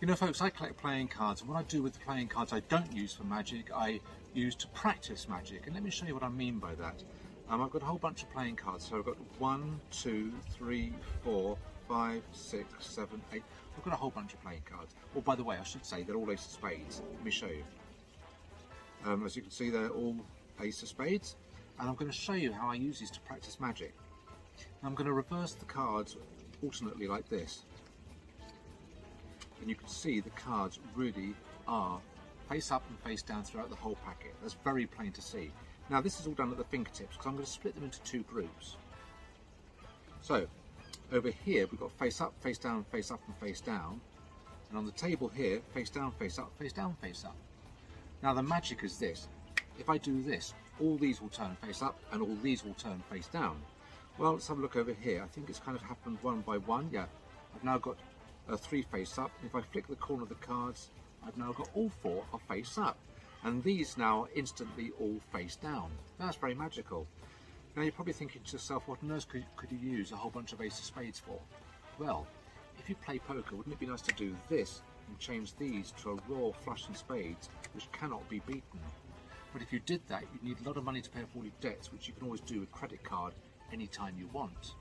You know folks, I collect playing cards and what I do with the playing cards I don't use for magic, I use to practice magic. And let me show you what I mean by that. Um, I've got a whole bunch of playing cards. So I've got one, two, three, four, five, six, seven, eight. I've got a whole bunch of playing cards. Well, by the way, I should say they're all ace of spades. Let me show you. Um, as you can see, they're all ace of spades. And I'm going to show you how I use these to practice magic. I'm going to reverse the cards alternately like this and you can see the cards really are face up and face down throughout the whole packet. That's very plain to see. Now this is all done at the fingertips because I'm going to split them into two groups. So over here we've got face up, face down, face up and face down. And on the table here, face down, face up, face down, face up. Now the magic is this. If I do this, all these will turn face up and all these will turn face down. Well, let's have a look over here. I think it's kind of happened one by one. Yeah, I've now got uh, three face up. If I flick the corner of the cards, I've now got all four are face up. And these now are instantly all face down. That's very magical. Now you're probably thinking to yourself, what on earth could, could you use a whole bunch of ace of spades for? Well, if you play poker, wouldn't it be nice to do this and change these to a royal flush and spades, which cannot be beaten? But if you did that, you'd need a lot of money to pay off all your debts, which you can always do with credit card anytime you want.